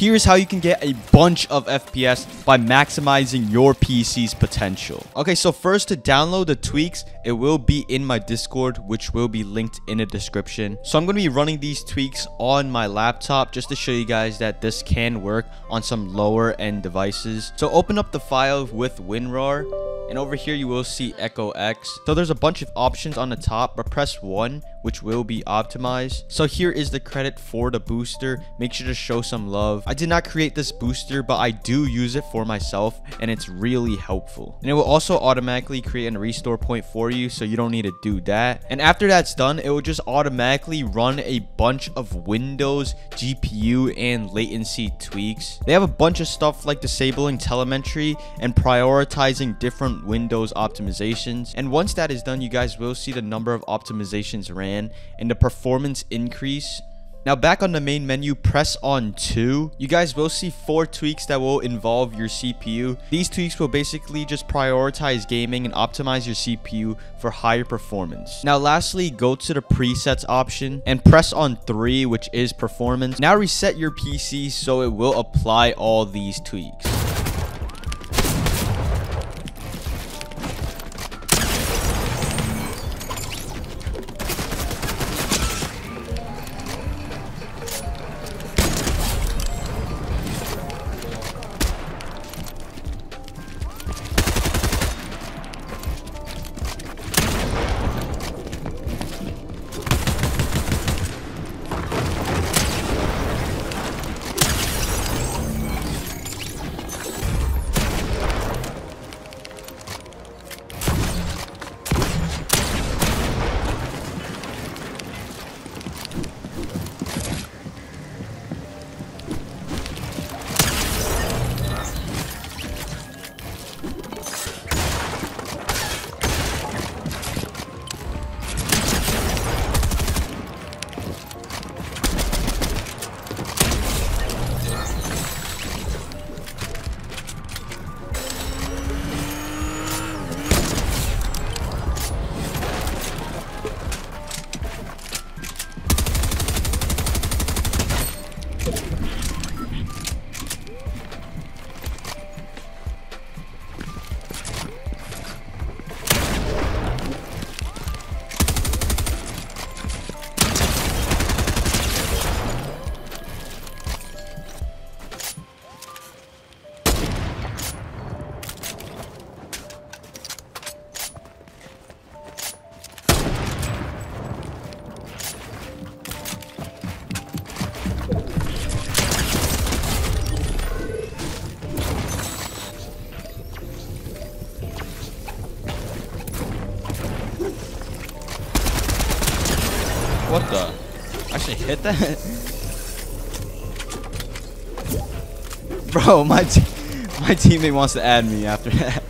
Here's how you can get a bunch of FPS by maximizing your PC's potential. Okay, so first to download the tweaks, it will be in my Discord, which will be linked in the description. So I'm going to be running these tweaks on my laptop just to show you guys that this can work on some lower end devices. So open up the file with WinRAR and over here you will see EchoX. So there's a bunch of options on the top, but press 1, which will be optimized. So here is the credit for the booster. Make sure to show some love. I did not create this booster, but I do use it for myself, and it's really helpful. And it will also automatically create a restore point for you, so you don't need to do that. And after that's done, it will just automatically run a bunch of Windows, GPU, and latency tweaks. They have a bunch of stuff like disabling telemetry and prioritizing different Windows optimizations. And once that is done, you guys will see the number of optimizations ran and the performance increase now back on the main menu, press on 2. You guys will see 4 tweaks that will involve your CPU. These tweaks will basically just prioritize gaming and optimize your CPU for higher performance. Now lastly, go to the presets option and press on 3 which is performance. Now reset your PC so it will apply all these tweaks. What the? I hit that? Bro, my, my teammate wants to add me after that.